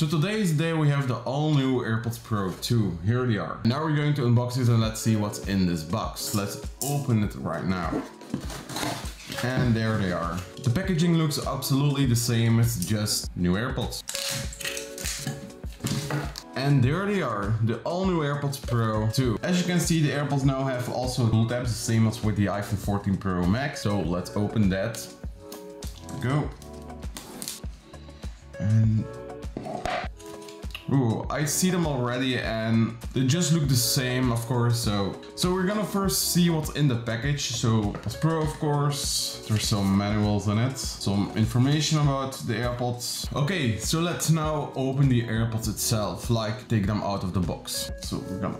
So today's day we have the all new AirPods Pro 2. Here they are. Now we're going to unbox it and let's see what's in this box. Let's open it right now. And there they are. The packaging looks absolutely the same, it's just new AirPods. And there they are, the all new AirPods Pro 2. As you can see, the AirPods now have also dual tabs, the same as with the iPhone 14 Pro Max. So let's open that. Go. Ooh, I see them already and they just look the same, of course. So, so we're gonna first see what's in the package. So, AirPods Pro, of course. There's some manuals in it, some information about the AirPods. Okay, so let's now open the AirPods itself, like take them out of the box. So we're gonna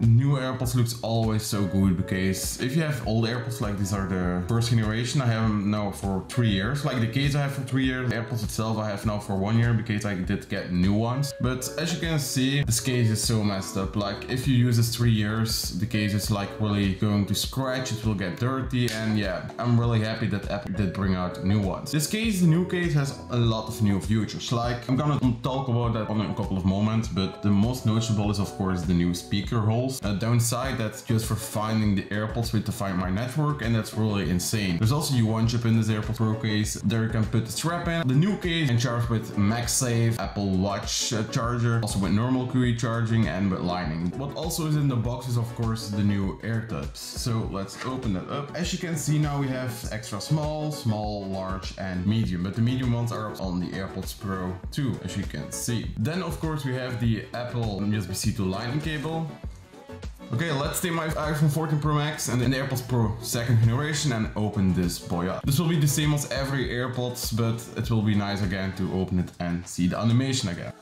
new AirPods looks always so good because if you have old AirPods like these are the first generation, I have them now for three years. Like the case I have for three years, the AirPods itself I have now for one year because I did get new ones. But as you can see, this case is so messed up. Like if you use this three years, the case is like really going to scratch, it will get dirty. And yeah, I'm really happy that Apple did bring out new ones. This case, the new case has a lot of new features. Like I'm gonna talk about that in a couple of moments, but the most noticeable is of course the new speaker downside that's just for finding the AirPods with the Find My Network and that's really insane. There's also U1 chip in this AirPods Pro case. There you can put the strap in. The new case can charge with MagSafe, Apple Watch uh, charger, also with normal Qi charging and with Lightning. What also is in the box is of course the new AirTugs. So let's open that up. As you can see now we have extra small, small, large and medium. But the medium ones are on the AirPods Pro 2 as you can see. Then of course we have the Apple USB-C to Lightning cable. Okay, let's take my iPhone 14 Pro Max and the AirPods Pro second generation and open this boy up. This will be the same as every AirPods, but it will be nice again to open it and see the animation again.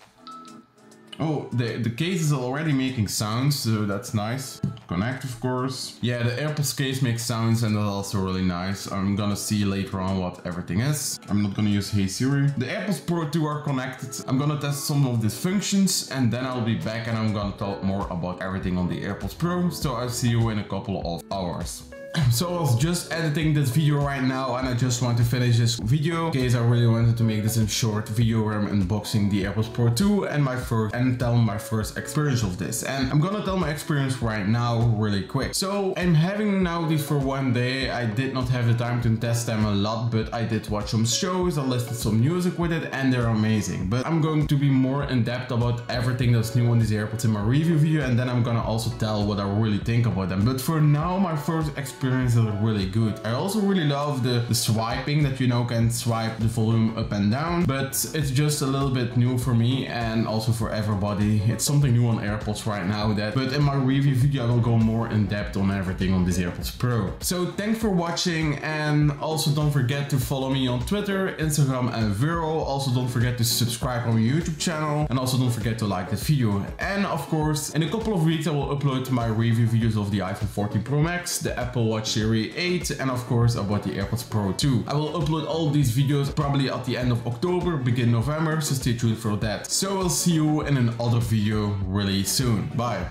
Oh, the, the case is already making sounds, so that's nice. Connect, of course. Yeah, the AirPods case makes sounds and that's also really nice. I'm gonna see later on what everything is. I'm not gonna use Hey Siri. The AirPods Pro 2 are connected. I'm gonna test some of these functions and then I'll be back and I'm gonna talk more about everything on the AirPods Pro. So I'll see you in a couple of hours. So I was just editing this video right now and I just want to finish this video in case I really wanted to make this a short video where I'm unboxing the AirPods Pro 2 and my first and tell my first experience of this. And I'm gonna tell my experience right now really quick. So I'm having now these for one day. I did not have the time to test them a lot, but I did watch some shows, I listened some music with it and they're amazing. But I'm going to be more in depth about everything that's new on these AirPods in my review video and then I'm gonna also tell what I really think about them. But for now, my first experience experiences are really good. I also really love the, the swiping that you know can swipe the volume up and down, but it's just a little bit new for me and also for everybody. It's something new on AirPods right now that, but in my review video I will go more in depth on everything on this AirPods Pro. So thanks for watching and also don't forget to follow me on Twitter, Instagram and Vero. Also don't forget to subscribe on my YouTube channel and also don't forget to like this video. And of course, in a couple of weeks I will upload my review videos of the iPhone 14 Pro Max, the Apple Watch Series 8 and of course about the AirPods Pro 2. I will upload all these videos probably at the end of October, begin November, so stay tuned for that. So I'll see you in another video really soon. Bye.